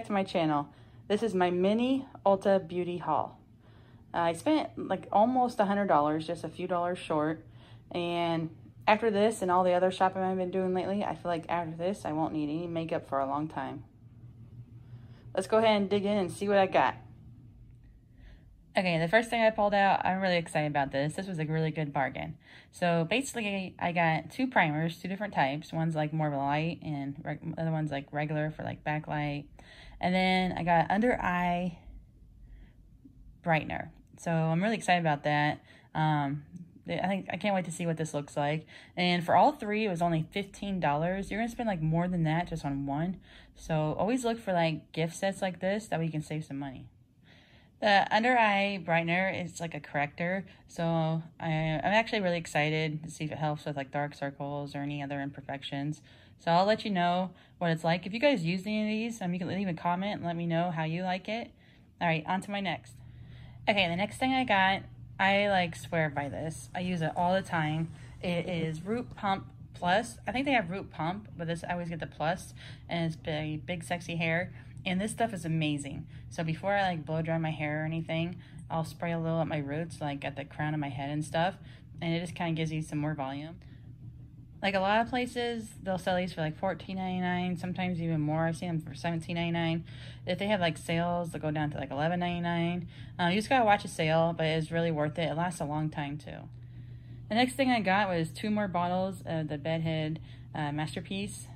to my channel. This is my mini Ulta Beauty haul. Uh, I spent like almost a $100, just a few dollars short. And after this and all the other shopping I've been doing lately, I feel like after this, I won't need any makeup for a long time. Let's go ahead and dig in and see what I got. Okay, the first thing I pulled out, I'm really excited about this. This was a really good bargain. So basically, I got two primers, two different types. One's like more of a light and other one's like regular for like backlight. And then I got under eye brightener. So I'm really excited about that. Um, I think I can't wait to see what this looks like. And for all three, it was only $15. You're going to spend like more than that just on one. So always look for like gift sets like this. That way you can save some money. The under eye brightener is like a corrector, so I, I'm actually really excited to see if it helps with like dark circles or any other imperfections. So I'll let you know what it's like. If you guys use any of these, um, you can leave a comment and let me know how you like it. All right, on to my next. Okay, the next thing I got, I like swear by this. I use it all the time. It is Root Pump Plus. I think they have Root Pump, but this I always get the Plus, and it's big, big sexy hair. And this stuff is amazing. So before I like blow dry my hair or anything, I'll spray a little at my roots, like at the crown of my head and stuff. And it just kind of gives you some more volume. Like a lot of places, they'll sell these for like $14.99, sometimes even more. I've seen them for $17.99. If they have like sales, they'll go down to like $11.99. Uh, you just gotta watch a sale, but it's really worth it. It lasts a long time too. The next thing I got was two more bottles of the Bedhead uh, Masterpiece.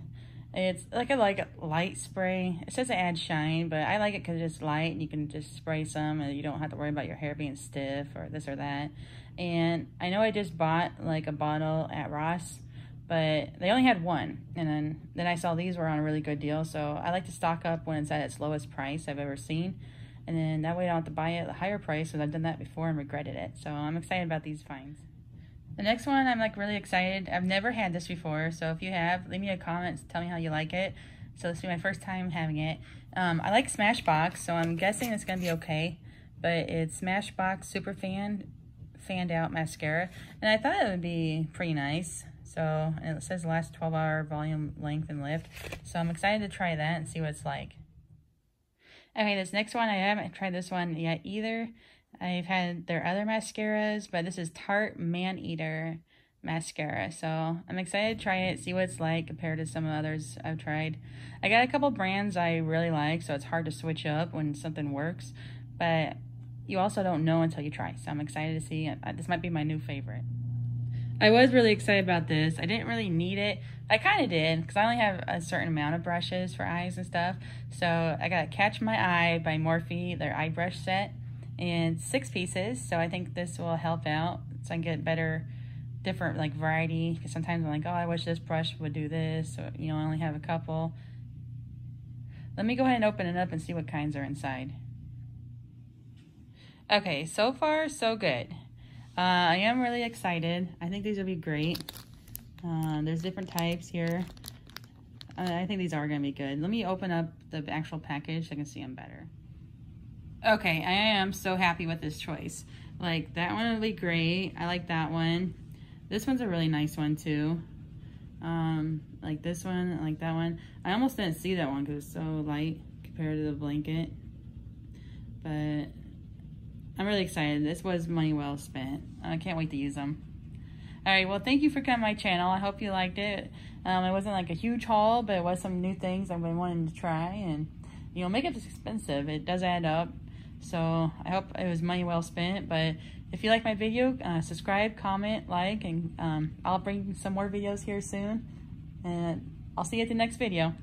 It's like a like a light spray. It says it adds shine, but I like it because it's light and you can just spray some and you don't have to worry about your hair being stiff or this or that. And I know I just bought like a bottle at Ross, but they only had one. And then, then I saw these were on a really good deal. So I like to stock up when it's at its lowest price I've ever seen. And then that way I don't have to buy it at a higher price because I've done that before and regretted it. So I'm excited about these finds. The next one, I'm like really excited. I've never had this before, so if you have, leave me a comment, tell me how you like it. So this will be my first time having it. Um, I like Smashbox, so I'm guessing it's gonna be okay. But it's Smashbox Super Fan Fanned Out Mascara, and I thought it would be pretty nice. So it says last 12 hour volume length and lift. So I'm excited to try that and see what it's like. Okay, this next one, I haven't tried this one yet either. I've had their other mascaras, but this is Tarte Maneater mascara. So I'm excited to try it, see what it's like compared to some of the others I've tried. I got a couple brands I really like, so it's hard to switch up when something works. But you also don't know until you try. So I'm excited to see. Uh, this might be my new favorite. I was really excited about this. I didn't really need it. I kind of did because I only have a certain amount of brushes for eyes and stuff. So I got Catch My Eye by Morphe, their eye brush set and six pieces. So I think this will help out so I can get better, different like variety. Because sometimes I'm like, oh, I wish this brush would do this. Or, you know, I only have a couple. Let me go ahead and open it up and see what kinds are inside. Okay, so far so good. Uh, I am really excited. I think these will be great. Uh, there's different types here. Uh, I think these are going to be good. Let me open up the actual package so I can see them better. Okay, I am so happy with this choice. Like, that one would be great. I like that one. This one's a really nice one, too. Um, like this one, like that one. I almost didn't see that one because it's so light compared to the blanket. But I'm really excited. This was money well spent. I can't wait to use them. All right, well, thank you for coming to my channel. I hope you liked it. Um, it wasn't like a huge haul, but it was some new things I've been wanting to try. And, you know, makeup is expensive. It does add up. So I hope it was money well spent. But if you like my video, uh, subscribe, comment, like, and um, I'll bring some more videos here soon. And I'll see you at the next video.